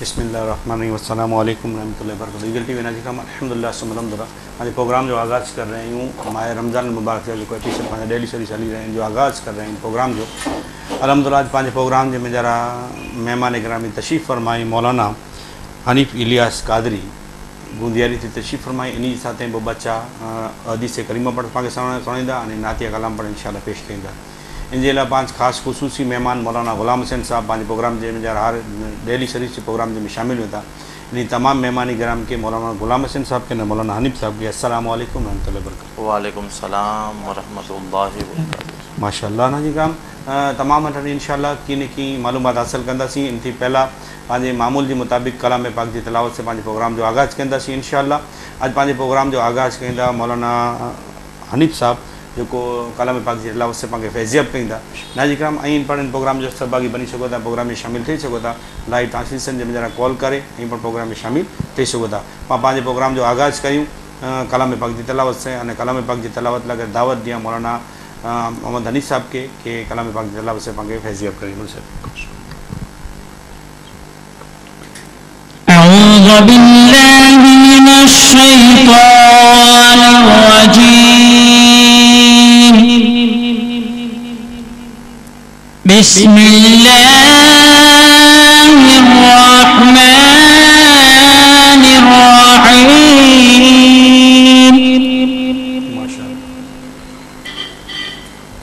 بسم اللہ الرحمن الرحیم، السلام علیکم ورحمۃ اللہ وبرکاتہ۔ ایگل ٹی وی ناظرین کرام الحمد للہ سم الحمد للہ پانچ پروگرام جو آغاز کر رہے ہوں ماہ رمضان المبارک جو کوئی ایپیسوڈ پانچ ڈیلی سری ہلی رہے ہیں، جو آغاز کر رہے ہیں پروگرام جو۔ الحمد للہ پانچ پروگرام جن میں ذرا مہمان گرامی تشریف فرمائی مولانا حنیف الیاس قادری گوندیاری تھی تشریف فرمائی انہی ساتھ بچہ حدیث کریمہ پڑھ پاکے سنائیندہ اور نعتیہ کلام پڑھ انشاءاللہ پیش کریں ان کے پانچ خاص خصوصی مہمان مولانا غلام حسین صاحب پانچ پروگرام جن میں ہر ڈیلی سروس کے پروگرام جن میں شامل ہوتا ان تمام مہمانی گرام کے مولانا غلام حسین صاحب کے مولانا حنیف صاحب کے السلام علیکم ورحمۃ اللہ وبرکاتہ۔ وعلیکم السلام ورحمۃ اللہ وبرکاتہ۔ ماشاء اللہ نا جی کام تمام اٹھن ان شاء اللہ کی کی معلومات حاصل کنداسی ان تھی پہلا پانچ معمول کے مطابق کلام پاک کی تلاوت سے پانچ پروگرام جو آغاز کنداسی ان شاء اللہ اج پانچ پروگرام جو آغاز کندا مولانا حنیف صاحب جو کلام پاک کی تلاوت سے پانچ فیضیاب کندا ناجی کرام این پر ان پروگرام جو سہباگی بنی سکو تھا پروگرام میں شامل تھی سکو تھا لائیو ٹرانسلیشن جن میں ذرا کال کرے این پر پروگرام میں شامل تھی سکو تھا پانچ پروگرام جو آغاز کروں کلام پاک کی تلاوت سے اور کلام پاک کی تلاوت لگے دعوت دیا مولانا محمد حنیف صاحب کے کہ کلام پاک کی تلاوت سے پانچ فیضیاب کریں ان سے أعوذ بالله من الشيطان بسم الله الرحمن الرحيم.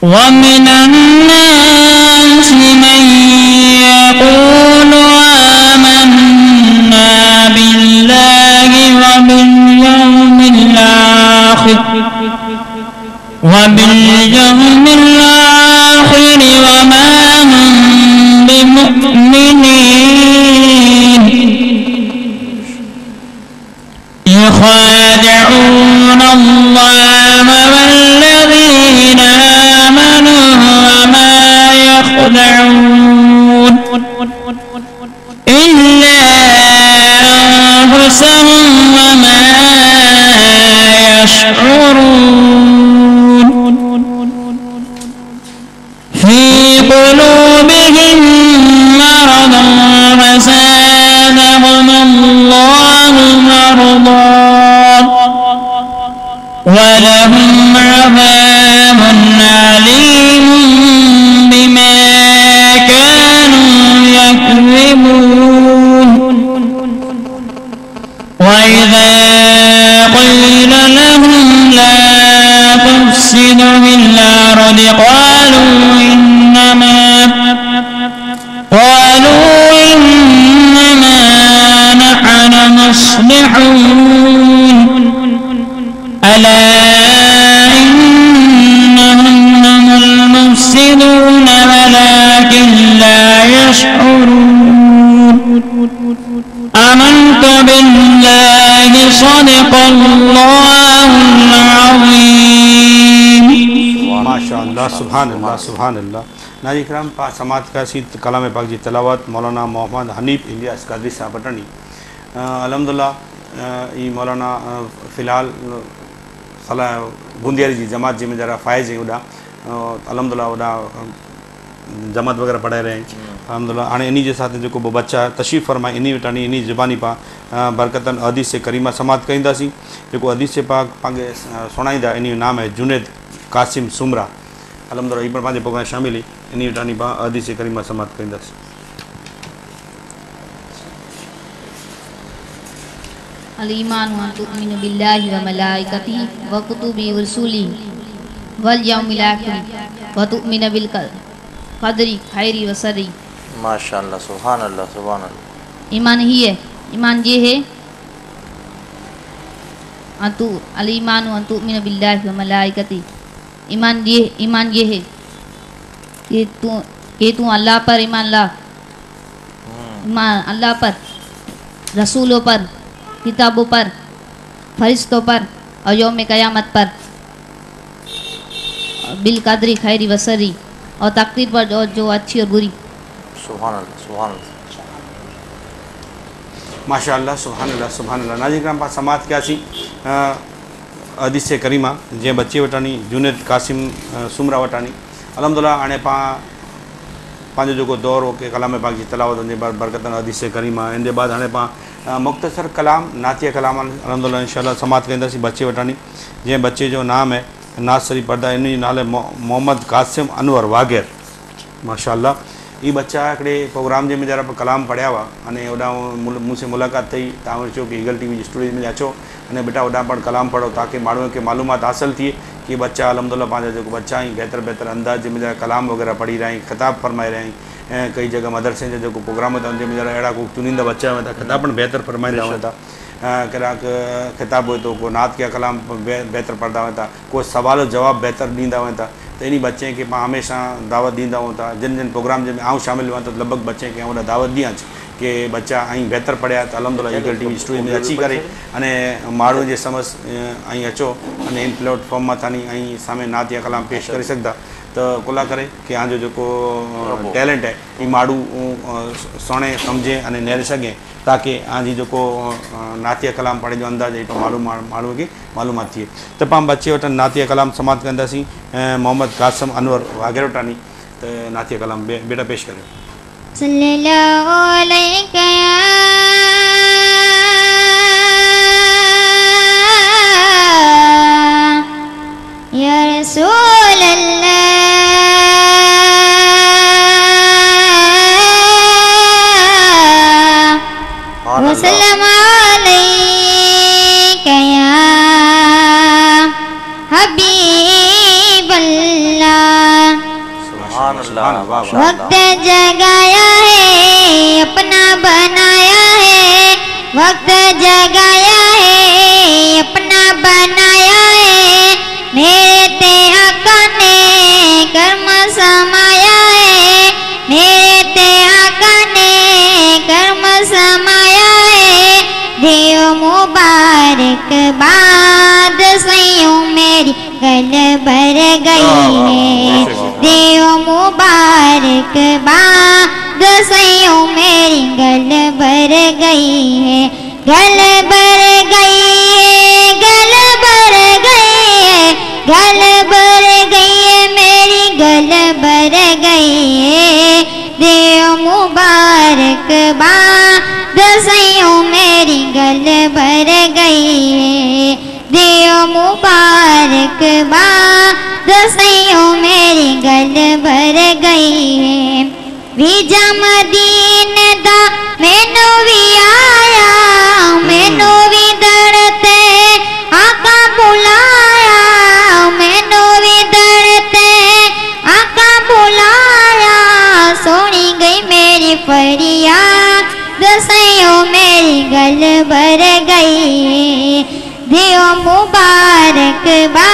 ومن الناس إلا أنفسهم وما يشعرون يفسد في الأرض سبحان اللہ۔ سبحان اللہ ناجی کرام پا سماعت کا سی کلام پاک جی تلاوت مولانا محمد حنیف الیاس قادری صاحب اٹھنی الحمدللہ ای مولانا فی الحال خلا جی جماعت جی میں ذرا فائز ہیں اڈا الحمدللہ اڈا جماعت وغیرہ پڑھائے رہے ہیں۔ الحمدللہ ہاں انہی کے ساتھ جو بچہ تشریف فرمائے، انہی وٹانی، انہی زبانی پا برکتن حدیث سے کریمہ سماعت کئنداسیں جو حدیث سے پاک پانگے سنائیندہ انہی نام ہے جنید قاسم سمرا الحمدللہ یہ پر پانچ پروگرام شامل ہے انہی وٹانی پا حدیث سے کریمہ سماعت کئنداسیں الإيمان أن تؤمن بالله وملائكته وكتبه ورسوله واليوم الآخر وتؤمن بالقدر خير وشر ماشاء اللہ سبحان اللہ سبحان اللہ ایمان ہی ہے ایمان یہ ہے ان تؤمن باللہ و ملائکتی ایمان یہ ایمان یہ ہے کہ تو کہ تو اللہ پر ایمان لا۔ ایمان اللہ پر رسولوں پر کتابوں پر فرشتوں پر اور یوم قیامت پر۔ بالقدری خیری وسری اور تقدیر پر جو, جو اچھی اور بری۔ سبحان اللہ سبحان اللہ۔ ماشاء اللہ سبحان اللہ سبحان اللہ۔ ناظرین کرام پاس سماعت کیا سی؟ ادیس کریمہ جی بچی وٹ آئی جن قاسم سومرا وٹ آئی الحمد اللہ ہانے پاؤ دور ہو باغی تلاوت برکتن عدیس کریمہ ان کے بعد ہاں پان مختصر کلام ناتیہ کلام وال الحمد اللہ ان شاء اللہ سماپت کراس بچے وٹن جن بچے جو نام ہے ناس سری پردا انال ہے مو محمد قاسم انور واگیر ماشاء اللہ یہ بچہ پروگرام جی میں جرپ کلام پڑھیا ہوا آنے او مس سے ملاقات کری تم چکی ایگل ٹی وی اسٹوڈیوز میں اچھا انہیں بٹا وہاں پڑھ، کلام پڑھو تاکہ مانو کے معلومات حاصل تھی کہ بچہ الحمد اللہ جو بچہ ہی بہتر بہتر انداز میں جا کلام وغیرہ پڑھ رہے کتاب فرمائی رہی کئی جگہ مدرسے پوگرام ہوتا ہے انہوں کو چنیندہ بچہ کتاب پڑھ بہتر فرمائی رہا ہوتا کتاب ہوتے ہو نات کے کلام بہتر پڑھتا ہوتا کو سوال اور جب بہتر ڈا تو ان بچے کے پا ہمیشہ دعوت دینا ہوں جن جن پور میں آؤں شامل ہوا تو لگ بھگ بچے کے دعوت دیا کہ بچہ آئی بہتر پڑھیا تو الحمد للہ اسٹوڈیو میں اچھی کرنے ماڑو کے سمس اچھو ان پلٹ فارم تھا سامنے ناتیہ کلام پیش کر سکتا تو کُلہ کرے کہ آج ٹینٹ ہے یہ ماڑو سنے سمجھے انے نہرے سکیں تاکہ آج جو ناتیہ کلام پڑھنے کے انداز ایک معلوم می معلومات تھے تو بچے و ناتیہ کلام سماپت کر سی محمد قاسم انور واغروٹانی ناتیہ کلام بےٹا پیش کریں صلى الله عليك يا يا رسول الله. وسلم عليك يا حبيب الله. سبحان الله. وقت جگایا ہے اپنا بنایا ہے میرے تے آقا نے کرم سمایا ہے میرے تے آقا نے کرم سمایا ہے دیو مبارک باد سیوں میری گل بھر گئی ہے دیو مبارک باد سیوں میری گل بھر گئی ہے گل بر گئی ہے گل بر گئی ہے گل بر گئی ہے، میری گل بر گئی دیو مبارک با دسیوں میری گل بر گئی دیو مبارک با دسیوں میری گل بر گئی ویجا مدین دا مینو بھی آیا۔ فریاد، دسیوں میری گل بھر گئی۔ دیو مبارک با،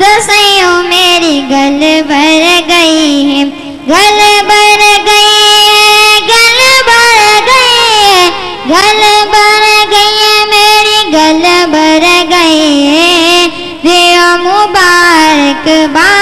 دسیوں میری گل بھر گئی۔ گل بھر گئی، گل بھر گئی۔ گل بھر گئی، میری گل بھر گئی۔ دیو مبارک با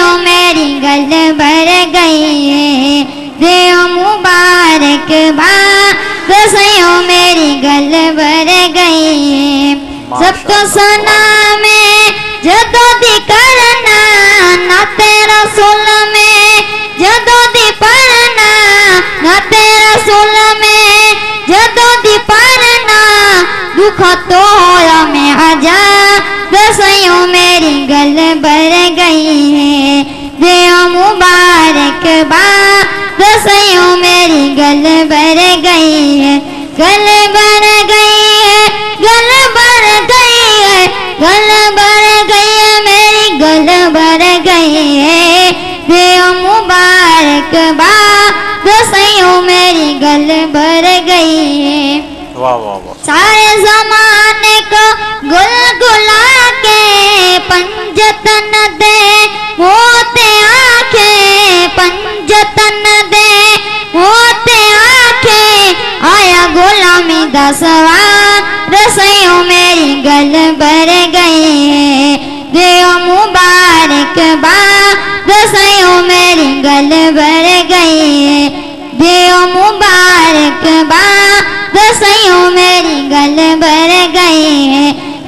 دیو میری گل بھر گئی ہے۔ دیو مبارک با رسیوں میری گل بھر گئی سب تو سنا میں جو تو باپ رسوں میری، گل بر گئی ہے۔ گل بر گئی ہے، گل بر گئی ہے۔ گل بر گئی ہے میری، گل بر گئی ہے۔ دیو مبارک باپ رسوں میری، گل بر گئی ہے۔ واہ سارے زمانے کو گل گلا کے پنجتن دے، ہوتے آنکھیں پنجتن دے، ہوتے آنکھیں آیا گلامی دا سوار میری گل بھر گئی ہے، دیو مبارک با۔ رسیوں میری گل بھر گئی ہے، دیو مبارک با۔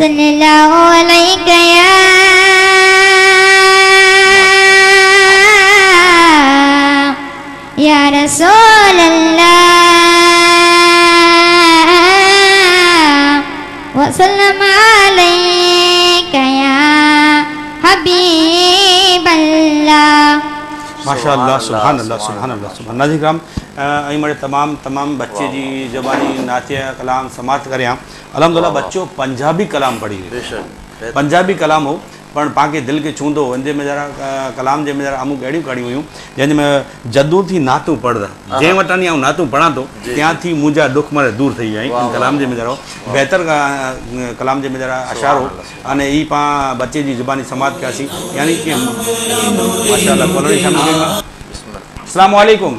صل الله عليك يا يا رسول الله. وسلم عليك يا حبيب الله. ما شاء الله سبحان الله سبحان الله سبحان الله. ہمارے تمام تمام بچے جی زبانی ناتیہ کلام سماعت کرے ہاں۔ الحمدللہ بچوں پنجابی کلام پڑھی رہے پنجابی کلام ہو پر پانکے دل کے چھوندو ان میں جرا کلام جے میں جرا امو اڑیوں کڑی ہویوں جن میں جدو تھی ناتوں پڑھدا۔ جے وٹانی آ ناتوں پڑھا تو تیاں تھی مجھا دکھ مرے دور تھی جائیں۔ ان کلام جے میں جرا بہتر کلام جے میں جرا اشعار ہو۔ انے ای پا بچے جی زبانی سماعت کاسی یعنی کہ ماشاءاللہ السلام علیکم۔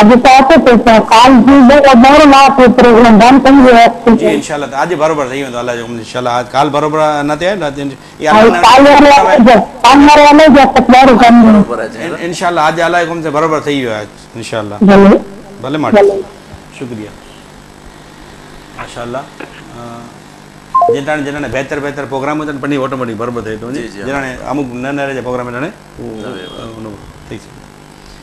ابھی کہتے تھے کال جی پروگرام بند ہے۔ جی انشاءاللہ آج برابر صحیح ہوں اللہ جو انشاءاللہ آج کال بہتر بہتر پروگرام ہوتا ہے۔ پنی آٹومیٹک ٹھیک۔ ہے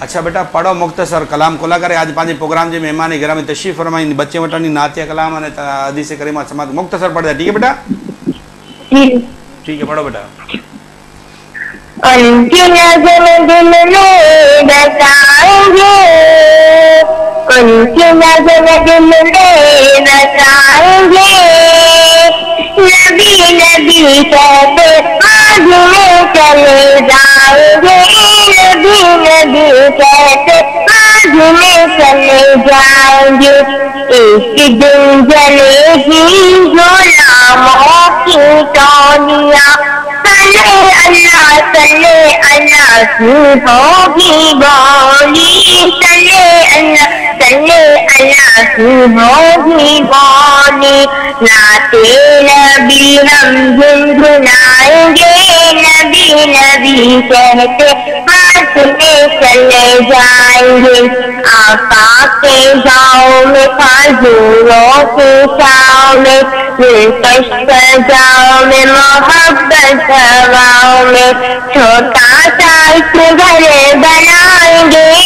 اچھا بیٹا پڑھو مختصر کلام کولا کرے آج پانجے پروگرام جے مہمان گھر تشریف فرمائیں بچے وٹانی ناتیا کلام انے حدیث کریمہ سماعت مختصر پڑھ دے ٹھیک ہے بیٹا ٹھیک ہے پڑھو بیٹا ان نظم دل میں بسائیں گے ان نظم دل میں بسائیں گے نبی نبی کہتے آج میں چلے جاؤں گے نبی نبی کہتے آج میں چلے جاؤں گے ایک دن جلے گی غلاموں کی ٹولیاں۔ سلے اللہ سلے اللہ کی ہوگی بولی سلے اللہ چلے اللہ کی ہوگی بولی ناتے نبی ہم گنگنائیں گے نبی نبی کہتے ہاتھ میں چلے جائیں گے آقا کے جاؤں میں خاجوروں کے شاؤں میں دلکش جاؤں میں محبت ہواؤں میں چھوٹا سا ایک گھر بنائیں گے۔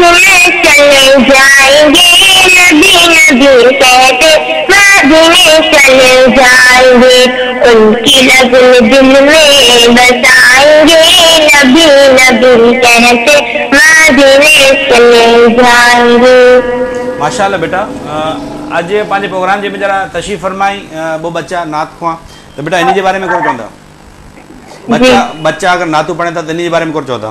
میں چل جائیں گے نبی نبی کہتے مادی میں جائیں گے ان کی لگن دل میں بتائیں گے نبی نبی کہتے مادی میں جائیں گے ماشاءاللہ بیٹا اج پانجے پروگرام جے میں جرا تشریف فرمائی وہ بچہ نات خواں تو بیٹا انہی کے بارے میں کون چوندا؟ جی۔ بچہ بچہ اگر ناتو پڑھے تھا تو انہی کے بارے میں کون چوندا؟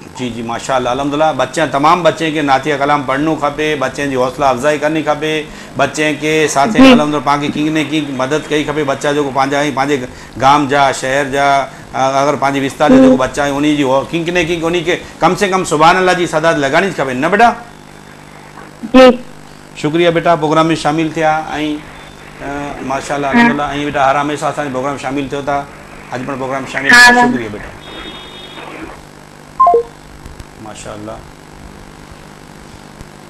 جی جی ماشاء اللہ الحمد للہ بچہ تمام بچے کے ناتیہ کلام پڑھنا کپے بچن کی حوصلہ افزائی کرنی پیے بچے کے ساتھ پانچ کنکھ نہ کنکھ مدد کئی کبھی بچہ جو گام جا شہر جا اگر وسطار بچہ کنک ن کنک ان کے کم سے کم سبحان لا جی سداد لگائیں جی کپڑے نہ بیٹا؟ جی۔ شکریہ بےٹا پوگرام میں شامل تھیاں ماشاء اللہ الحمد للہ بیٹا ہر ہمیشہ پوگام شامل تھوڑا اج پڑ پوگام شامل ہاں، ہاں۔ شکریہ بےٹا ماشا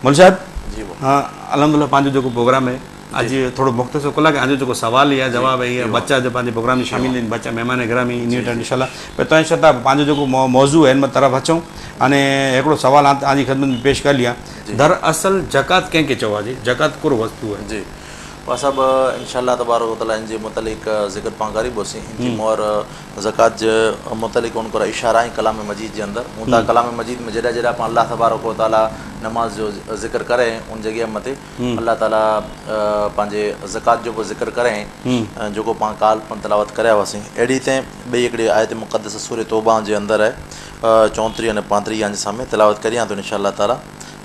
مل صاحب؟ جي وو هان الهمدلا پنهنجو جيڪو پروگرام آهي اڄ ٿورو مختصر ڪلاڪ اڄ جيڪو سوال ئي آهي جواب آهي ٻچا جو پنهنجي پروگرام ۾ شامل آهن ٻچا مهمان گرامي ان وٽ انشالا پر توهان ڇا پنهنجو جيڪو موضوع آهي هن طرف اچون. اني هڪڙو سوال هاڻي توهان جي خدمت ۾ پيش ڪر ليا. دراصل جڪات ڪنهن کي چئو آهي جي جڪات وستو آهي جي وہ سب انشاءاللہ تبارک و تعالی ان متعلق ذکر پاں غریب ہوسی مور زکات ج متعلق ان کو اشارہ کلام مجید جے اندر۔ متا کلام مجید میں جڑا جڑا پان اللہ تبارک تعالیٰ نماز جو ذکر کرے ان جگہ متے اللہ تعالیٰ پانجے زکات جو ذکر کرے جو کو پاں کال پن تلاوت ہوا سی اڑی تے بے ایکڑی آیت مقدس سورہ توبہ جے اندر ہے۔ 34 نے 35 ان سامنے تلاوت کریاں تو انشاءاللہ تعالیٰ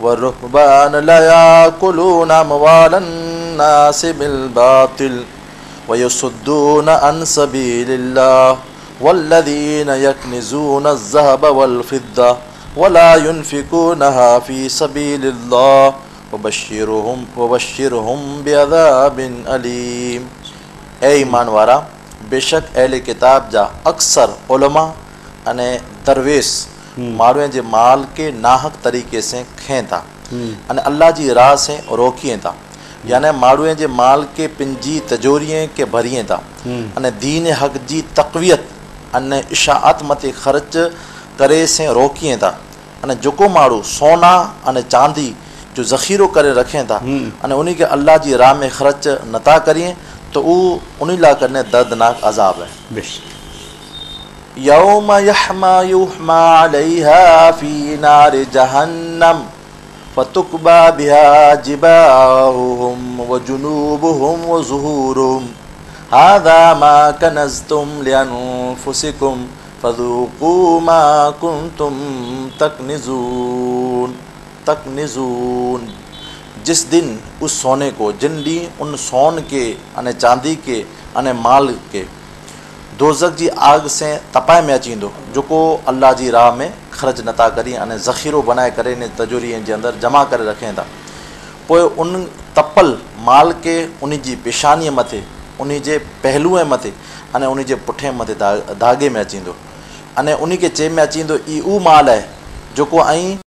ورهبان لا يأكلون أموال الناس بالباطل ويصدون عن سبيل الله والذين يكنزون الذهب والفضة ولا ينفقونها في سبيل الله وبشرهم وبشرهم بعذاب أليم۔ اے ایمان وارا بے شک اہل کتاب جا اکثر علماء، انے درویش ماڻهن جي مال کي ناهڪ طريقي سي کئين ٿا. اني الله جي راهه سي روڪئي ٿا. يعني ماڻهن جي مال کي پنهنجي تجوريءَ کي ڀرئي ٿا. اني دين حق جي تقويت اني اشائت مٿي خرچ ڪري سي روڪئي ٿا. اني جيڪو ماڻهو سونا اني چاندي جو ذخيرو ڪري رکين ٿا اني ان کي الله جي راهه ۾ خرچ نٿا ڪرئي تو اهو ان لاءِ ڪڏهن دردناڪ عذاب آهي یوم یحما یحما علیہا فی نار جہنم فتقبا بها جباہهم وجنوبهم وظہورهم هذا ما كنزتم لأنفسكم فذوقوا ما كنتم تكنزون تکنزون. جس دن اس سونے کو، جن لی ان سون کے ان چاندی کے ان مال کے دوزڪ جي آگ سي تپائي ۾ اچي ويندو جيڪو الله جي راهه ۾ خرچ نٿا ڪري اني ذخيرو بنائي ڪري ان تجوريءَ جي اندر جمع ڪري رکين ٿا پوءِ ان تپل مال کي ان جي پيشانيءَ مٿي ان جي پهلوءَ مٿي اني ان جي پٺئي مٿي ڌا ڌاڳي ۾ اچي ويندو اني ان کي چئي ۾ اچي ويندو ئي اهو مال آهي جيڪو ۽